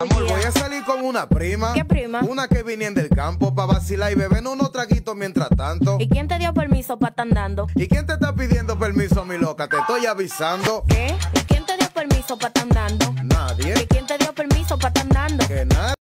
Amor, voy a salir con una prima. ¿Qué prima? Una que vinieron del campo para vacilar y beber unos traguitos mientras tanto. ¿Y quién te dio permiso para estar andando? ¿Y quién te está pidiendo permiso, mi loca? Te estoy avisando. ¿Qué? ¿Y quién te dio permiso para estar andando? Nadie. ¿Y quién te dio permiso para estar andando? Que nadie.